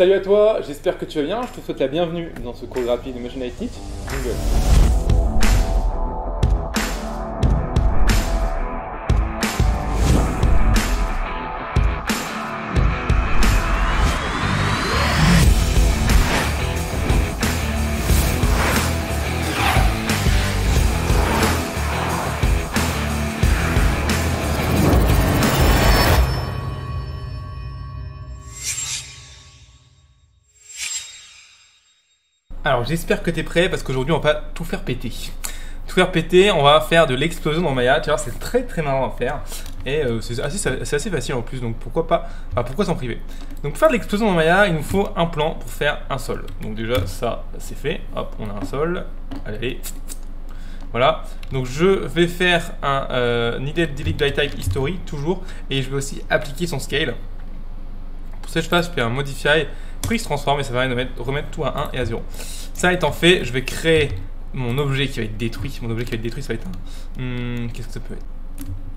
Salut à toi, j'espère que tu vas bien. Je te souhaite la bienvenue dans ce cours graphique de Light Teach. Jingle. J'espère que tu es prêt parce qu'aujourd'hui on va tout faire péter. Tout faire péter, on va faire de l'explosion dans Maya. Tu vois, c'est très très marrant à faire. Et euh, c'est assez, facile en plus, donc pourquoi pas, pourquoi s'en priver? Donc pour faire de l'explosion dans Maya, il nous faut un plan pour faire un sol. Donc déjà ça c'est fait, hop on a un sol, allez, voilà, donc je vais faire un euh, Needed Delete by Type History toujours, et je vais aussi appliquer son scale. Pour cette phase, je fais un Modify Quick Transform et ça va remettre, remettre tout à 1 et à 0. Ça étant fait, je vais créer mon objet qui va être détruit. Mon objet qui va être détruit, ça va être un. Hmm, Qu'est-ce que ça peut être?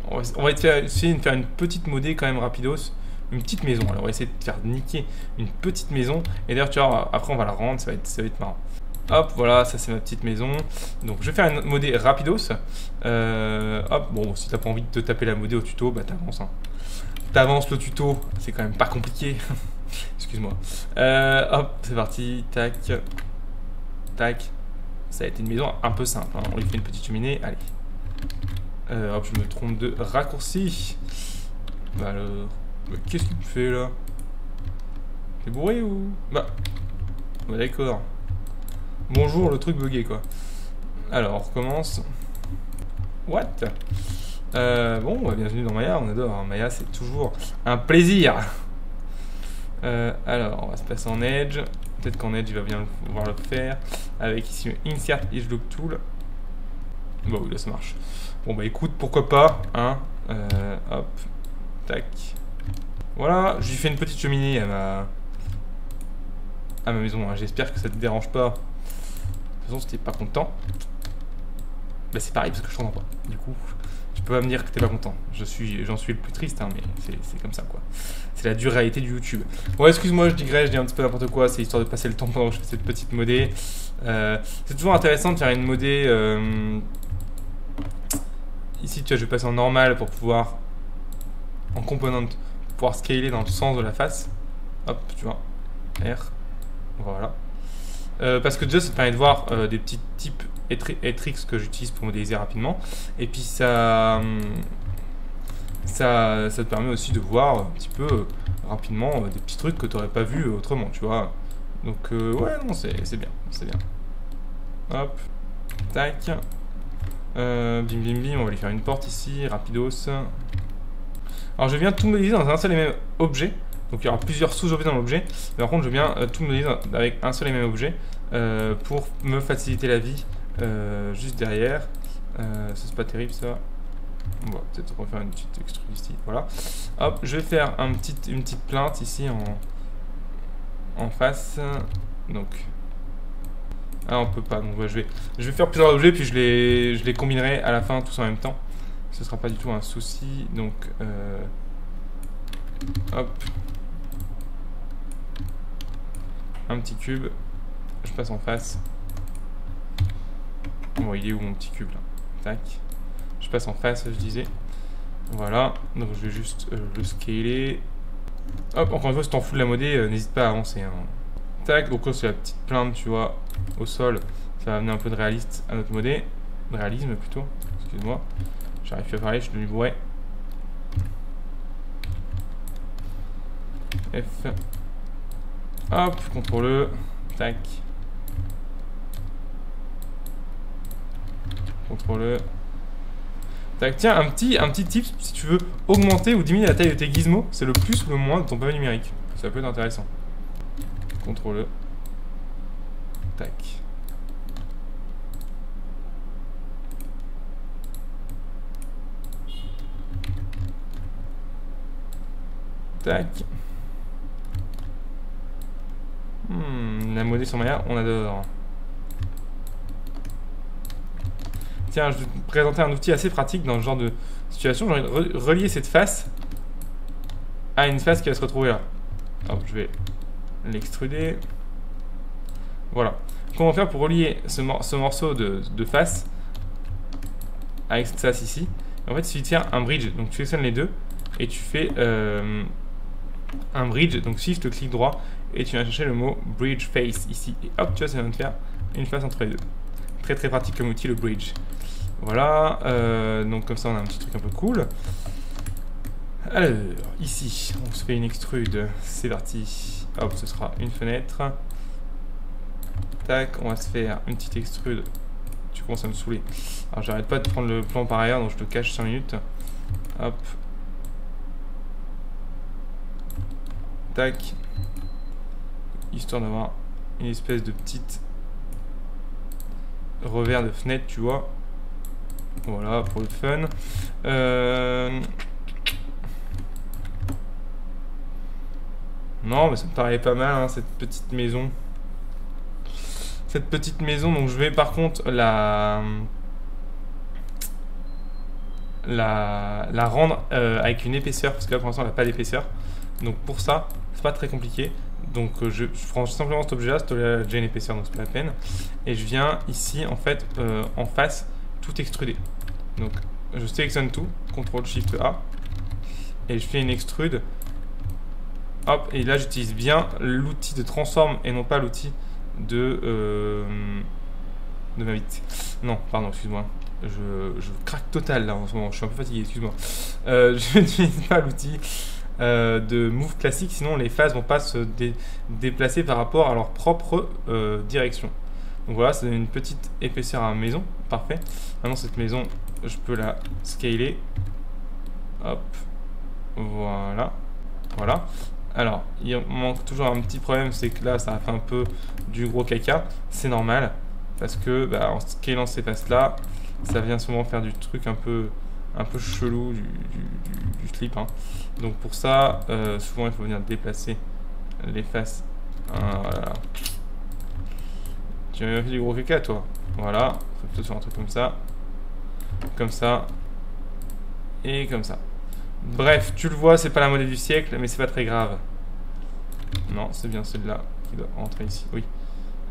On va, on va essayer de faire une petite modée quand même rapidos. Une petite maison. Alors on va essayer de faire niquer une petite maison. Et d'ailleurs, tu vois, après on va la rendre, ça va être, ça va être marrant. Hop, voilà, ça c'est ma petite maison. Donc je vais faire une modée rapidos. Euh, hop, bon, si t'as pas envie de te taper la modée au tuto, bah t'avances. Hein. T'avances le tuto, c'est quand même pas compliqué. Excuse-moi. Euh, hop, c'est parti. Tac. Tac. Ça a été une maison un peu simple. hein. On lui fait une petite cheminée. Allez. Euh, hop, je me trompe de raccourci. Bah alors. bah, Qu'est-ce que tu fais là? T'es bourré ou? Bah. bah, d'accord. Bonjour, le truc bugué quoi. Alors, on recommence. What? Euh, Bon, bah, bienvenue dans Maya, on adore. hein. Maya, c'est toujours un plaisir. Euh, alors, on va se passer en Edge. Peut-être qu'en Edge, il va bien pouvoir le faire. Avec ici Insert Edge Look Tool. Bon, oui, là, ça marche. Bon, bah écoute, pourquoi pas. Hein Euh, hop. Tac. Voilà, je lui fais une petite cheminée à ma, à ma maison. hein. J'espère que ça te dérange pas. De toute façon, t'es pas content, bah c'est pareil parce que je t'entends pas. Du coup, tu peux pas me dire que t'es pas content. Je suis, j'en suis le plus triste, hein, mais c'est- comme ça quoi. C'est la dure réalité du YouTube. Bon, excuse-moi, je digresse, je dis un petit peu n'importe quoi. C'est histoire de passer le temps pendant que je fais cette petite modée. Euh, c'est toujours intéressant de faire une modée. euh, Ici, tu vois, je vais passer en normal pour pouvoir en component pour pouvoir scaler dans le sens de la face. Hop, tu vois. R. Voilà. Euh, parce que déjà, ça te permet de voir des petits types et, tri- et tricks que j'utilise pour modéliser rapidement. Et puis, ça, hum, ça, ça te permet aussi de voir un petit peu euh, rapidement euh, des petits trucs que tu n'aurais pas vu autrement, tu vois. Donc, euh, ouais, non, c'est bien. C'est bien. Hop. Tac. Euh, bim bim bim, on va lui faire une porte ici, rapidos. Alors je viens tout modéliser dans un seul et même objet. Donc il y aura plusieurs sous-objets dans l'objet. Par contre, je viens euh, tout modéliser avec un seul et même objet euh, pour me faciliter la vie euh, juste derrière. Euh, c'est pas terrible ça. On va peut-être refaire une petite extrude ici. Voilà. Hop, je vais faire une petite plainte ici en, en face. Donc. Ah, on peut pas. Donc je, vais, je vais faire plusieurs objets puis je les, je les combinerai à la fin tous en même temps. Ce sera pas du tout un souci. Donc. Euh, hop. Un petit cube. Je passe en face. Bon, il est où mon petit cube là Tac. Je passe en face, je disais. Voilà. Donc je vais juste euh, le scaler. Hop, encore une fois, si t'en fous de la modée, euh, n'hésite pas à avancer. hein. Tac, donc là c'est la petite plainte, tu vois, au sol. Ça va amener un peu de réaliste à notre modée. De réalisme plutôt. Excuse-moi. J'arrive plus à parler, je suis devenu bourré. F. Hop, contrôle E. Tac. Contrôle. Tac, tiens, un petit, un petit tip si tu veux augmenter ou diminuer la taille de tes gizmos, c'est le plus ou le moins de ton pavé numérique. Ça peut être intéressant. Contrôle. Tac. Tac. Hmm, la modée sur Maya, on adore. Tiens, je vais te présenter un outil assez pratique dans ce genre de situation. J'ai envie de re- relier cette face à une face qui va se retrouver là. Hop, je vais l'extruder. Voilà. Comment faire pour relier ce, morceau de, face avec ça ici En fait, tu tiens un bridge, donc tu sélectionnes les deux et tu fais euh, un bridge, donc shift clic droit et tu vas chercher le mot bridge face ici et hop, tu vois, ça va te faire une face entre les deux. Très très pratique comme outil le bridge. Voilà, euh, donc comme ça on a un petit truc un peu cool. Alors, ici, on se fait une extrude, c'est parti. Hop, ce sera une fenêtre. Tac, on va se faire une petite extrude. Tu commences à me saouler. Alors j'arrête pas de prendre le plan par ailleurs, donc je te cache 5 minutes. Hop. Tac. Histoire d'avoir une espèce de petite revers de fenêtre, tu vois. Voilà, pour le fun. Euh... Non, mais ça me paraît pas mal, hein, cette petite maison. Cette petite maison, donc je vais par contre la... La, la rendre euh, avec une épaisseur, parce que là pour l'instant elle n'a pas d'épaisseur. Donc pour ça, c'est pas très compliqué. Donc euh, je, prends simplement cet objet là, cet objet là déjà une épaisseur donc c'est pas la peine. Et je viens ici en fait euh, en face tout extruder. Donc je sélectionne tout, CTRL SHIFT A. Et je fais une extrude Hop, et là j'utilise bien l'outil de transform et non pas l'outil de, euh, de ma vite. Non, pardon, excuse-moi. Je, craque total là en ce moment, je suis un peu fatigué, excuse-moi. Je n'utilise pas l'outil euh, de move classique, sinon les phases vont pas se déplacer par rapport à leur propre direction. Donc voilà, donne une petite épaisseur à maison, parfait. Maintenant cette maison, je peux la scaler. Hop, voilà. Voilà. Alors, il manque toujours un petit problème, c'est que là, ça a fait un peu du gros caca. C'est normal, parce que bah, en scalant ces faces-là, ça vient souvent faire du truc un peu, un peu chelou, du, slip. Hein. Donc pour ça, euh, souvent, il faut venir déplacer les faces. Voilà. Tu as fait du gros caca, toi Voilà, faut plutôt faire un truc comme ça. Comme ça. Et comme ça. Bref, tu le vois, c'est pas la monnaie du siècle, mais c'est pas très grave. Non, c'est bien celle-là qui doit rentrer ici. Oui.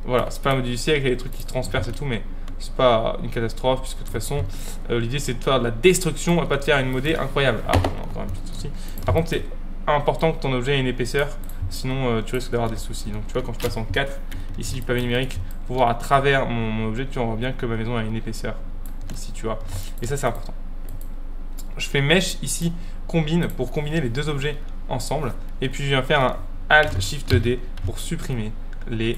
Voilà, c'est pas la monnaie du siècle, il y a des trucs qui se transpercent et tout, mais c'est pas une catastrophe, puisque de toute façon, euh, l'idée c'est de faire de la destruction et pas de faire une modée incroyable. Ah, encore un petit souci. Par contre, c'est important que ton objet ait une épaisseur, sinon euh, tu risques d'avoir des soucis. Donc tu vois, quand je passe en 4, ici du pavé numérique, pour voir à travers mon, mon objet, tu vois bien que ma maison a une épaisseur. Ici, tu vois. Et ça, c'est important. Je fais mesh ici combine pour combiner les deux objets ensemble. Et puis je viens faire un Alt Shift D pour supprimer les,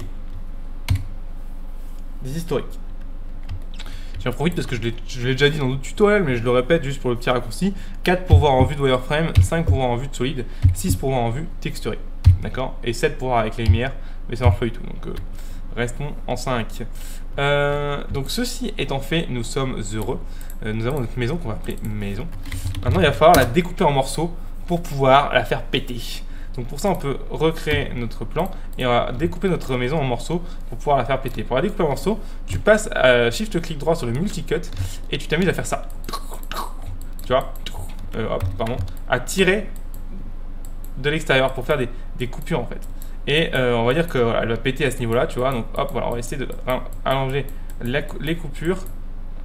les historiques. J'en profite parce que je l'ai déjà dit dans d'autres tutoriels, mais je le répète juste pour le petit raccourci. 4 pour voir en vue de wireframe, 5 pour voir en vue de solide, 6 pour voir en vue texturée. D'accord? Et 7 pour voir avec les lumières, mais ça marche pas tout. Donc euh, restons en 5. Euh, donc ceci étant fait, nous sommes heureux. Euh, nous avons notre maison qu'on va appeler maison. Maintenant, il va falloir la découper en morceaux pour pouvoir la faire péter. Donc pour ça, on peut recréer notre plan et on va découper notre maison en morceaux pour pouvoir la faire péter. Pour la découper en morceaux, tu passes à Shift clic droit sur le multi-cut et tu t'amuses à faire ça. Tu vois euh, hop, pardon. À tirer de l'extérieur pour faire des, coupures en fait. Et on va dire qu'elle va péter à ce niveau-là, tu vois. Donc hop, voilà, on va essayer de allonger les coupures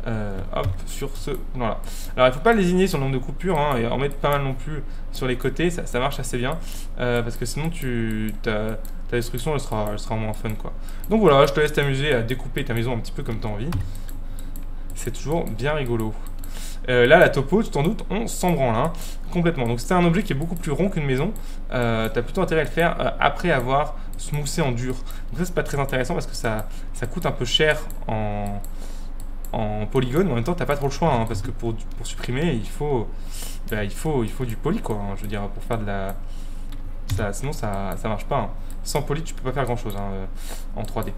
euh, hop, sur ce voilà. Alors il faut pas lésigner sur le nombre de coupures hein, et en mettre pas mal non plus sur les côtés, ça, marche assez bien euh, parce que sinon tu ta, destruction elle sera, elle sera moins fun quoi. Donc voilà, je te laisse t'amuser à découper ta maison un petit peu comme tu as envie. C'est toujours bien rigolo. Euh, là, la topo, tu t'en doutes, on s'en branle hein, complètement. Donc, c'est un objet qui est beaucoup plus rond qu'une maison. Euh, tu as plutôt intérêt à le faire après avoir smoothé en dur. Donc, ça, c'est pas très intéressant parce que ça, ça coûte un peu cher en, en polygone, en même temps, t'as pas trop le choix, hein, parce que pour, pour supprimer, il faut, bah, il, faut, il faut du poly, quoi. Hein, je veux dire, pour faire de la. Sinon, ça, ça marche pas. Hein. Sans poly, tu peux pas faire grand chose euh, en 3D.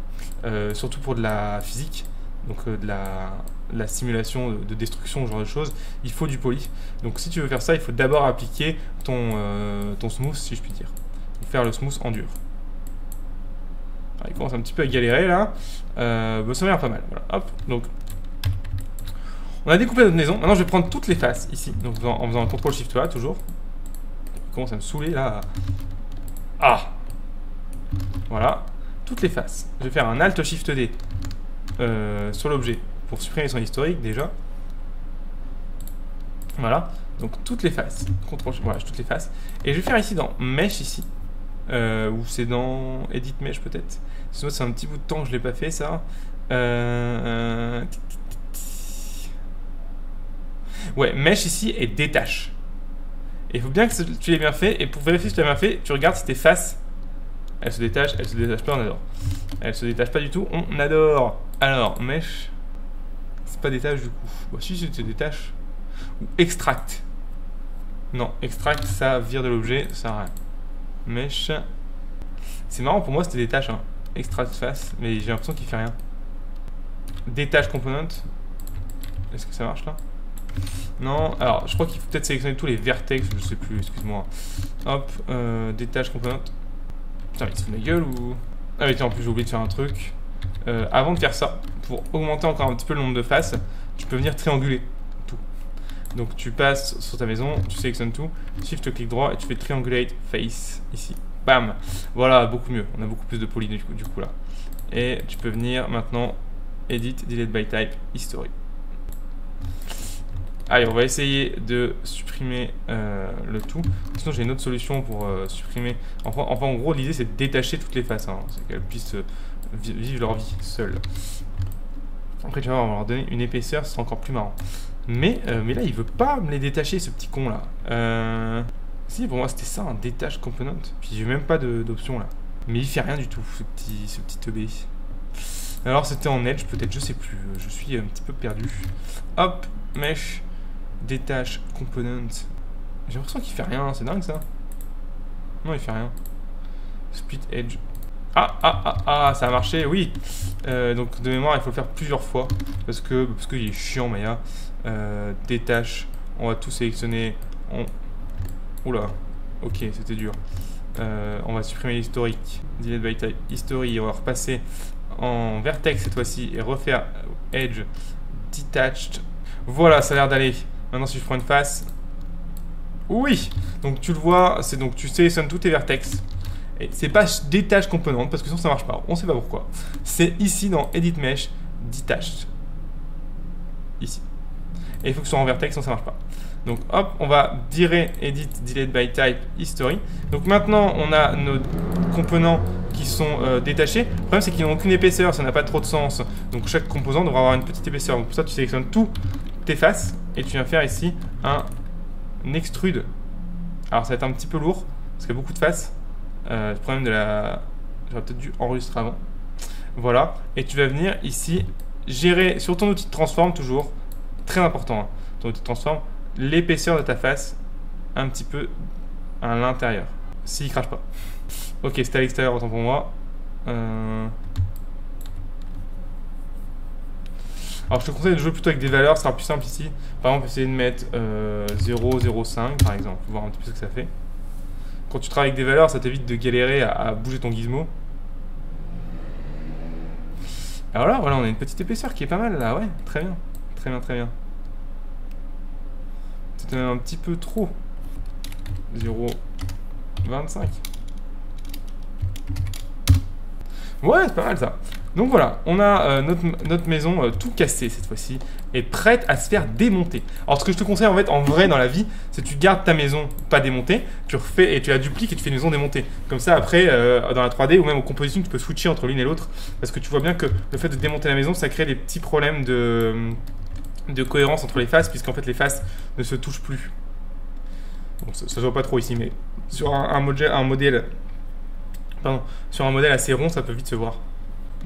Euh, surtout pour de la physique, donc euh, de, la, la, simulation de, destruction, ce genre de choses, il faut du poly. Donc, si tu veux faire ça, il faut d'abord appliquer ton, ton smooth, si je puis dire. Faire le smooth en dur. il commence un petit peu à galérer là. Bah, ça m'a l'air pas mal. Voilà. Hop, donc on a découpé notre maison. Maintenant, je vais prendre toutes les faces ici. Donc, en faisant contrôle shift A toujours. Il commence à me saouler là. Ah Voilà. Toutes les faces. Je vais faire un Alt Shift D euh, sur l'objet pour supprimer son historique déjà. Voilà. Donc toutes les faces. Contrôle, voilà, toutes les faces. Et je vais faire ici dans Mesh ici. Euh, ou c'est dans Edit Mesh peut-être. Sinon c'est un petit bout de temps que je l'ai pas fait ça. Euh, ouais, Mesh ici et détache. Et il faut bien que tu l'aies bien fait. Et pour vérifier si tu l'as bien fait, tu regardes si tes faces, elles se détachent, elles se détachent pas, on adore. Elles se détachent pas du tout, on adore. Alors, Mesh, c'est pas détache du coup. Bah si, c'est détache. Ou extract. Non, extract, ça vire de l'objet, ça rien. Mesh. C'est marrant, pour moi c'était détache. Hein. Extract face, mais j'ai l'impression qu'il fait rien. Détache component. Est-ce que ça marche là? Non, alors je crois qu'il faut peut-être sélectionner tous les vertex, je sais plus, excuse-moi. Hop, euh, détache component. Putain, mais il se fout de la gueule ou? Ah, mais tiens, en plus j'ai oublié de faire un truc. Euh, avant de faire ça, pour augmenter encore un petit peu le nombre de faces, tu peux venir trianguler. Donc tu passes sur ta maison, tu sélectionnes tout, shift clic droit et tu fais triangulate face ici. Bam Voilà, beaucoup mieux. On a beaucoup plus de poly du coup, du coup là. Et tu peux venir maintenant edit delete by type history. Allez, on va essayer de supprimer euh, le tout. Sinon, j'ai une autre solution pour euh, supprimer. Enfin, en gros, l'idée c'est de détacher toutes les faces. Hein. C'est qu'elles puissent euh, vivre leur vie seules. Après, tu voir, on va leur donner une épaisseur, ce sera encore plus marrant. Mais, mais là, il veut pas me les détacher, ce petit con là. Si, pour moi, c'était ça, un détache component. Puis j'ai même pas d'option là. Mais il fait rien du tout, ce petit, ce petit teubé. Alors, c'était en edge, peut-être, je sais plus. Je suis un petit peu perdu. Hop, mesh, détache component. J'ai l'impression qu'il fait rien, c'est dingue ça. Non, il fait rien. Split edge. Ah, ah, ah, ah, ça a marché, oui. Euh, donc de mémoire, il faut le faire plusieurs fois parce que parce qu'il est chiant, Maya. Euh, détache, on va tout sélectionner. On... Oula, ok, c'était dur. Euh, on va supprimer l'historique. Delete by type history. On va repasser en vertex cette fois-ci et refaire edge detached. Voilà, ça a l'air d'aller. Maintenant, si je prends une face. Oui Donc tu le vois, c'est donc tu sélectionnes tous tes vertex c'est pas détache componente parce que sinon ça marche pas. On sait pas pourquoi. C'est ici dans Edit Mesh, Detached. Ici. Et il faut que ce soit en vertex, sinon ça marche pas. Donc hop, on va dire Edit Delete by Type History. Donc maintenant, on a nos composants qui sont euh, détachés. Le problème, c'est qu'ils n'ont aucune épaisseur, ça n'a pas trop de sens. Donc chaque composant devra avoir une petite épaisseur. Donc pour ça, tu sélectionnes tout tes faces et tu viens faire ici un extrude. Alors ça va être un petit peu lourd parce qu'il y a beaucoup de faces. Euh, le problème de la... J'aurais peut-être dû enregistrer avant. Voilà. Et tu vas venir ici gérer sur ton outil de transform toujours. Très important. Hein, ton outil de transform. L'épaisseur de ta face un petit peu à l'intérieur. S'il crache pas. Ok, c'était à l'extérieur, autant pour moi. Euh, alors je te conseille de jouer plutôt avec des valeurs, ce sera plus simple ici. Par exemple, essayer de mettre euh, 0,05 par exemple, voir un petit peu ce que ça fait. Quand tu travailles avec des valeurs, ça t'évite de galérer à, bouger ton gizmo. Alors là, voilà, on a une petite épaisseur qui est pas mal là, ouais, très bien. Très bien, très bien. C'était un petit peu trop. 0,25. Ouais, c'est pas mal ça. Donc voilà, on a euh, notre, maison euh, tout cassée cette fois-ci et prête à se faire démonter. Alors ce que je te conseille en fait en vrai dans la vie, c'est tu gardes ta maison pas démontée, tu refais et tu la dupliques et tu fais une maison démontée. Comme ça après euh, dans la 3D ou même en composition tu peux switcher entre l'une et l'autre parce que tu vois bien que le fait de démonter la maison ça crée des petits problèmes de, cohérence entre les faces puisqu'en fait les faces ne se touchent plus. Bon, ça, se voit pas trop ici mais sur un, modèle, sur un modèle assez rond ça peut vite se voir.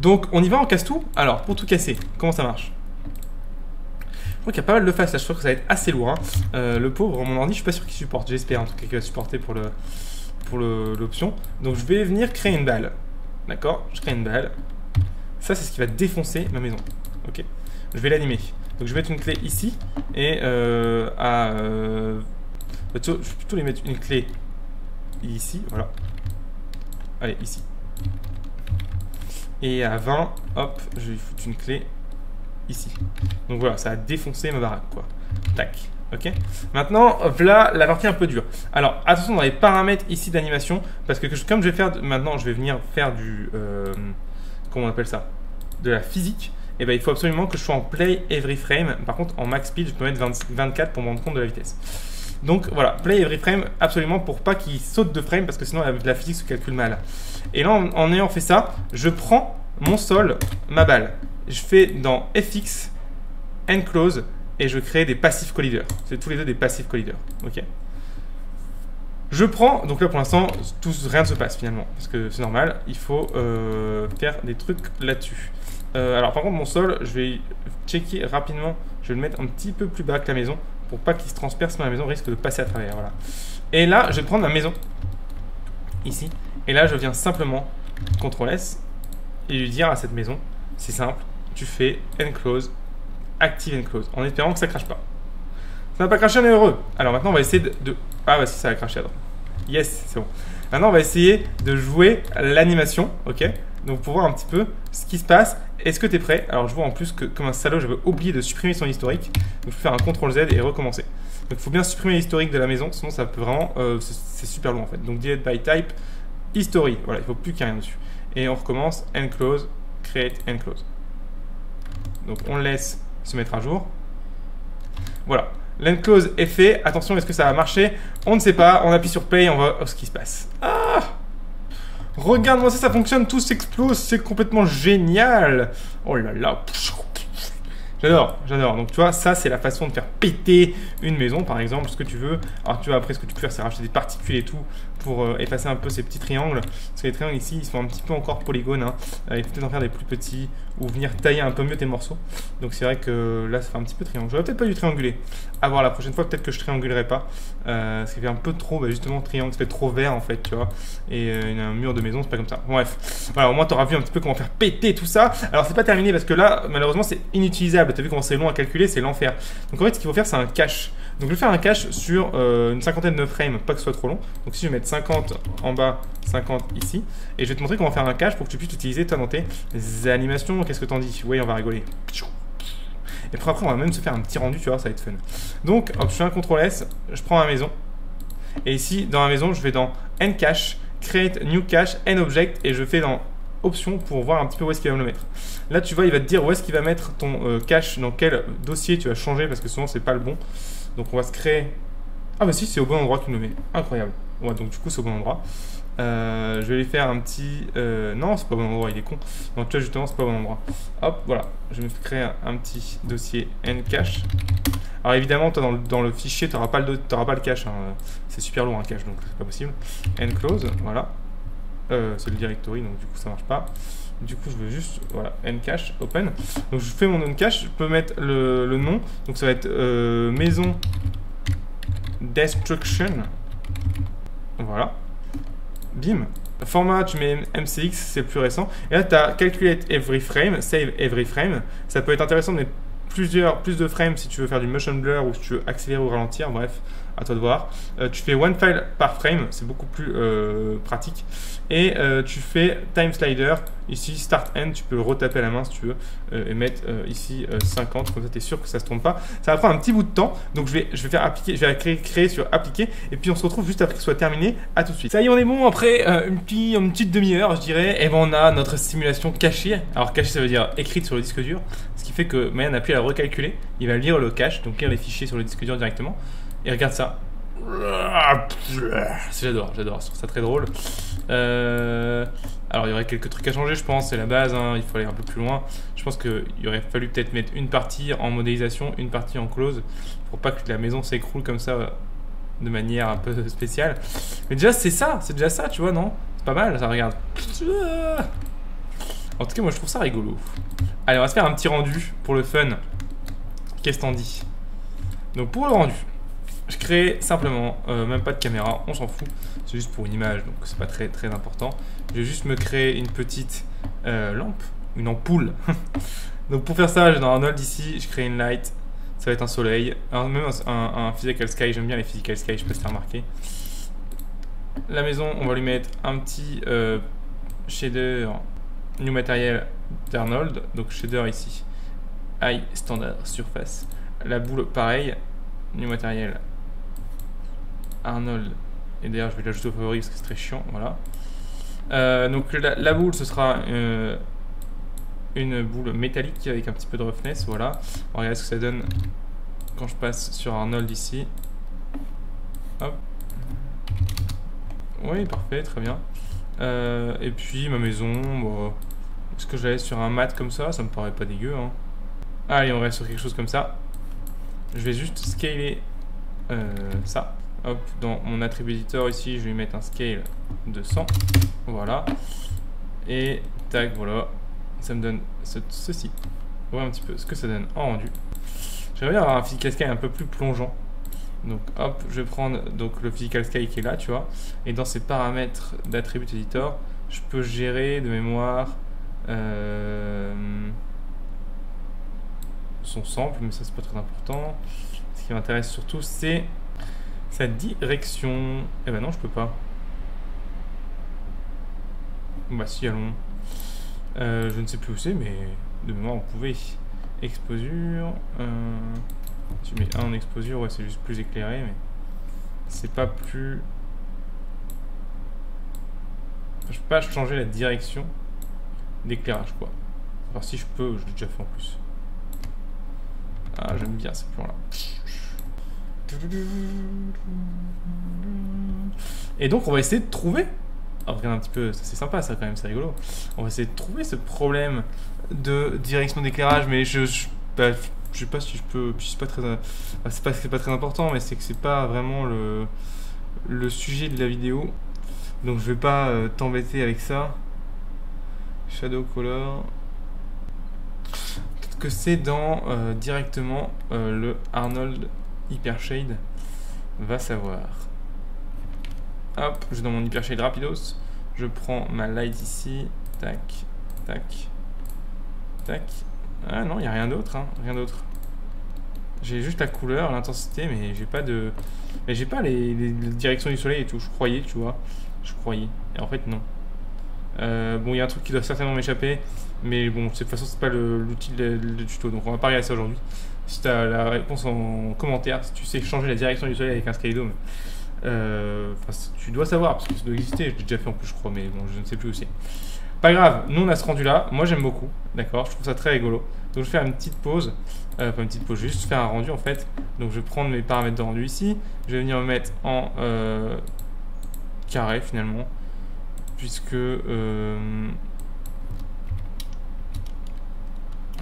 Donc on y va, on casse tout? Alors, pour tout casser, comment ça marche? Je crois qu'il y a pas mal de faces là, je crois que ça va être assez lourd. Hein. Euh, le pauvre, mon ordi, je suis pas sûr qu'il supporte. J'espère en tout cas qu'il va supporter pour le l'option. Donc je vais venir créer une balle. D'accord? Je crée une balle. Ça, c'est ce qui va défoncer ma maison. Ok? Je vais l'animer. Donc je vais mettre une clé ici et euh, à... Euh, je vais plutôt les mettre une clé ici, voilà. Allez, ici. Et à 20, hop, je vais foutre une clé ici. Donc voilà, ça a défoncé ma baraque, quoi. Tac. Ok Maintenant, voilà la partie un peu dure. Alors, attention dans les paramètres ici d'animation, parce que comme je vais faire, maintenant, je vais venir faire du, euh, comment on appelle ça? De la physique. Et eh ben, il faut absolument que je sois en play every frame. Par contre, en max speed, je peux mettre 24 pour me rendre compte de la vitesse. Donc voilà, play every frame absolument pour pas qu'il saute de frame parce que sinon la physique se calcule mal. Et là, en, ayant fait ça, je prends mon sol, ma balle. Je fais dans FX, Enclose, et je crée des passifs colliders. C'est tous les deux des passifs colliders. Ok? Je prends, donc là pour l'instant, rien ne se passe finalement, parce que c'est normal, il faut euh, faire des trucs là-dessus. Euh, alors par contre mon sol, je vais checker rapidement, je vais le mettre un petit peu plus bas que la maison, pour pas qu'il se transperce dans la maison, risque de passer à travers, voilà. Et là, je vais prendre ma maison, ici, et là je viens simplement, CTRL S, et lui dire à cette maison, c'est simple, tu fais enclose active and close, en espérant que ça crache pas. Ça n'a pas craché, on est heureux. Alors maintenant, on va essayer de... Ah bah si, ça a craché. droite. Yes, c'est bon. Maintenant, on va essayer de jouer l'animation, ok? Donc pour voir un petit peu ce qui se passe. Est-ce que tu es prêt? Alors je vois en plus que comme un salaud, j'avais oublié de supprimer son historique. Donc je vais faire un CTRL Z et recommencer. Donc il faut bien supprimer l'historique de la maison, sinon ça peut vraiment... Euh, c'est super long en fait. Donc delete by type, history. Voilà, il faut plus qu'il y ait rien dessus. Et on recommence, enclose, create, enclose. Donc on laisse se mettre à jour. Voilà. L'enclose est fait. Attention, est-ce que ça va marcher On ne sait pas. On appuie sur play, on voit ce qui se passe. Ah Regarde-moi ça, ça fonctionne, tout s'explose, c'est complètement génial. Oh là là. J'adore, j'adore. Donc tu vois, ça c'est la façon de faire péter une maison, par exemple, ce que tu veux. Alors tu vois, après ce que tu peux faire, c'est racheter des particules et tout pour euh, effacer un peu ces petits triangles. Parce que les triangles ici, ils sont un petit peu encore polygones. Hein. Euh, en faire des plus petits ou venir tailler un peu mieux tes morceaux. Donc c'est vrai que là, ça fait un petit peu triangle. J'aurais peut-être pas dû trianguler. À voir la prochaine fois, peut-être que je triangulerai pas. Euh, ça fait un peu trop, bah, justement, triangle, fait trop vert en fait, tu vois. Et euh, un mur de maison, c'est pas comme ça. bref, voilà, au moins tu auras vu un petit peu comment faire péter tout ça. Alors c'est pas terminé parce que là, malheureusement, c'est inutilisable. Tu as vu comment c'est long à calculer, c'est l'enfer. Donc en fait, ce qu'il faut faire, c'est un cache. Donc je vais faire un cache sur euh, une cinquantaine de frames, pas que ce soit trop long. Donc si je vais mettre 50 en bas, 50 ici, et je vais te montrer comment faire un cache pour que tu puisses utiliser toi dans tes animations. Qu'est-ce que t'en dis? Oui, on va rigoler. Et après, on va même se faire un petit rendu, tu vois, ça va être fun. Donc, hop, je fais un CTRL S, je prends ma maison. Et ici, dans la maison, je vais dans End Cache, Create New Cache, End Object, et je fais dans Option pour voir un petit peu où est-ce qu'il va me le mettre. Là, tu vois, il va te dire où est-ce qu'il va mettre ton euh, cache, dans quel dossier tu vas changer, parce que souvent, c'est pas le bon. Donc, on va se créer... Ah bah si, c'est au bon endroit qu'il nous met. Incroyable. Ouais, donc du coup, c'est au bon endroit. Euh, je vais lui faire un petit... Euh, non, c'est pas au bon endroit, il est con. Donc tu vois, justement, c'est pas au bon endroit. Hop, voilà. Je vais me créer un, petit dossier ncache. Alors évidemment, toi, dans, le fichier, tu n'auras pas, le, pas le cache. Hein. C'est super lourd un cache, donc c'est pas possible. Nclose, voilà. Euh, c'est le directory, donc du coup, ça marche pas. Du coup, je veux juste, voilà, ncache, open. Donc je fais mon ncache, je peux mettre le, le nom. Donc ça va être maison destruction. Voilà. Bim. Format, tu mets MCX, c'est plus récent. Et là, tu as Calculate Every Frame, Save Every Frame. Ça peut être intéressant de mettre plusieurs, plus de frames si tu veux faire du motion blur ou si tu veux accélérer ou ralentir. Bref, à toi de voir. Euh, tu fais one file par frame, c'est beaucoup plus euh, pratique. Et euh, tu fais time slider, ici start end, tu peux retaper à la main si tu veux, et mettre ici 50, comme ça tu es sûr que ça se trompe pas. Ça va prendre un petit bout de temps, donc je vais, je vais faire appliquer, je vais créer, sur appliquer, et puis on se retrouve juste après que ce soit terminé. À tout de suite. Ça y est, on est bon, après une, petite, demi-heure, je dirais, et ben on a notre simulation cachée. Alors cachée, ça veut dire écrite sur le disque dur, ce qui fait que Maya n'a plus à recalculer, il va lire le cache, donc lire les fichiers sur le disque dur directement. Et regarde ça. J'adore, j'adore, je trouve ça très drôle. Euh, alors il y aurait quelques trucs à changer, je pense, c'est la base, hein. il faut aller un peu plus loin. Je pense qu'il aurait fallu peut-être mettre une partie en modélisation, une partie en close, pour pas que la maison s'écroule comme ça de manière un peu spéciale. Mais déjà c'est ça, c'est déjà ça, tu vois, non? C'est pas mal, ça regarde. En tout cas, moi je trouve ça rigolo. Allez, on va se faire un petit rendu pour le fun. Qu'est-ce t'en dis? Donc pour le rendu, je crée simplement, euh, même pas de caméra, on s'en fout, c'est juste pour une image, donc c'est pas très très important. Je vais juste me créer une petite euh, lampe, une ampoule. donc pour faire ça, j'ai dans Arnold ici, je crée une light, ça va être un soleil, même un, physical sky, j'aime bien les physical sky, je peux te remarquer. La maison, on va lui mettre un petit euh, shader new matériel d'Arnold, donc shader ici, high standard surface. La boule, pareil, New matériel. Arnold. Et d'ailleurs, je vais l'ajouter au favori parce que c'est très chiant. Voilà. Euh, donc la, boule, ce sera euh, une boule métallique avec un petit peu de roughness. Voilà. On regarde ce que ça donne quand je passe sur Arnold ici. Hop. Oui, parfait, très bien. Euh, et puis ma maison, bon, est-ce que j'allais sur un mat comme ça? Ça me paraît pas dégueu. Hein. Allez, on reste sur quelque chose comme ça. Je vais juste scaler ça. Hop, dans mon attribut editor ici, je vais mettre un scale de 100. Voilà. Et tac, voilà. Ça me donne ceci. On un petit peu ce que ça donne en rendu. J'aimerais bien avoir un physical sky un peu plus plongeant. Donc hop, je vais prendre donc, le physical sky qui est là, tu vois. Et dans ces paramètres d'attribut editor, je peux gérer de mémoire euh, son sample, mais ça c'est pas très important. Ce qui m'intéresse surtout, c'est sa direction. Eh ben non, je peux pas. Bah si, allons. Euh, je ne sais plus où c'est, mais de mémoire on pouvait. Exposure. Euh, tu mets un en exposure, ouais, c'est juste plus éclairé, mais c'est pas plus. Je peux pas changer la direction d'éclairage, quoi. Enfin, si je peux, je l'ai déjà fait en plus. Ah, j'aime bien ce plan-là. Et donc on va essayer de trouver. Ah, regarde un petit peu, c'est sympa ça quand même, c'est rigolo. On va essayer de trouver ce problème de direction d'éclairage, mais je, je, je, sais pas si je peux. C'est pas très, c'est pas, pas très important, mais c'est que c'est pas vraiment le, le sujet de la vidéo. Donc je vais pas t'embêter avec ça. Shadow color. Peut-être que c'est dans directement le Arnold Hypershade va savoir. Hop, je vais dans mon Hypershade rapidos. Je prends ma light ici. Tac, tac, tac. Ah non, il n'y a rien d'autre, hein, rien d'autre. J'ai juste la couleur, l'intensité, mais j'ai pas de... Mais j'ai pas les, directions du soleil et tout. Je croyais, tu vois. Je croyais. Et en fait, non. Euh, bon, il y a un truc qui doit certainement m'échapper. Mais bon, de toute façon, c'est pas l'outil du tuto. Donc on va pas regarder ça aujourd'hui si tu as la réponse en commentaire, si tu sais changer la direction du soleil avec un skydome, euh, tu dois savoir, parce que ça doit exister, je l'ai déjà fait en plus je crois, mais bon, je ne sais plus c'est. Pas grave, nous on a ce rendu là, moi j'aime beaucoup, d'accord, je trouve ça très rigolo. Donc je vais faire une petite pause, euh, pas une petite pause, juste faire un rendu en fait. Donc je vais prendre mes paramètres de rendu ici, je vais venir me mettre en euh, carré finalement, puisque... Euh,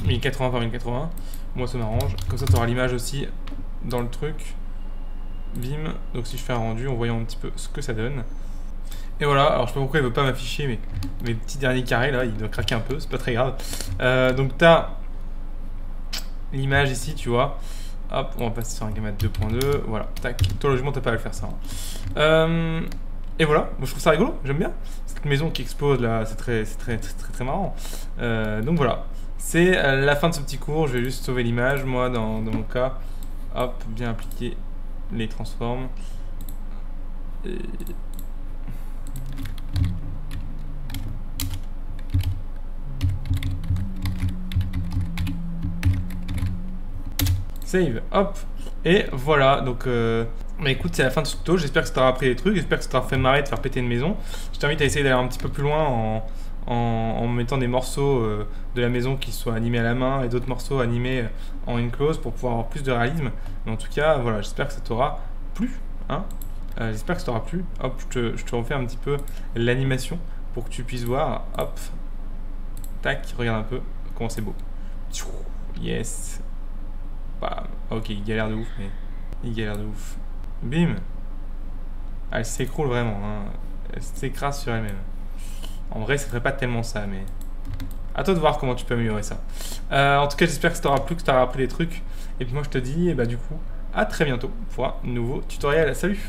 1080 par 1080. Moi, ça m'arrange. Comme ça, tu auras l'image aussi dans le truc. Bim. Donc, si je fais un rendu, en voyant un petit peu ce que ça donne. Et voilà. Alors, je sais pas pourquoi il veut pas m'afficher mais mes petits derniers carrés là. Il doit craquer un peu. C'est pas très grave. Euh, donc, tu as l'image ici, tu vois. Hop, on va passer sur un gamma 2.2. Voilà, tac. Toi, logiquement, t'as pas à le faire ça. Hein. Euh, et voilà, moi je trouve ça rigolo, j'aime bien. Cette maison qui explose là, c'est très, très, très, très, très, marrant. Euh, donc voilà. C'est euh, la fin de ce petit cours. Je vais juste sauver l'image. Moi, dans, mon cas, hop, bien appliquer les transformes. Save, hop. Et voilà, donc... Euh... Bah écoute, c'est la fin de ce tuto. J'espère que ça t'aura appris des trucs. J'espère que ça t'aura fait marrer de faire péter une maison. Je t'invite à essayer d'aller un petit peu plus loin en en, mettant des morceaux euh, de la maison qui soient animés à la main et d'autres morceaux animés en une close pour pouvoir avoir plus de réalisme. Mais en tout cas, voilà, j'espère que ça t'aura plu. Hein euh, j'espère que ça t'aura plu. Hop, je te, refais un petit peu l'animation pour que tu puisses voir. Hop, tac, regarde un peu comment c'est beau. Yes. Bam. Ok, il galère de ouf, mais il galère de ouf. Bim. Elle s'écroule vraiment. Hein. Elle s'écrase sur elle-même. En vrai, ça ferait pas tellement ça, mais... À toi de voir comment tu peux améliorer ça. Euh, en tout cas, j'espère que ça t'aura plu, que tu auras appris des trucs. Et puis moi, je te dis, bah, du coup, à très bientôt pour un nouveau tutoriel. Salut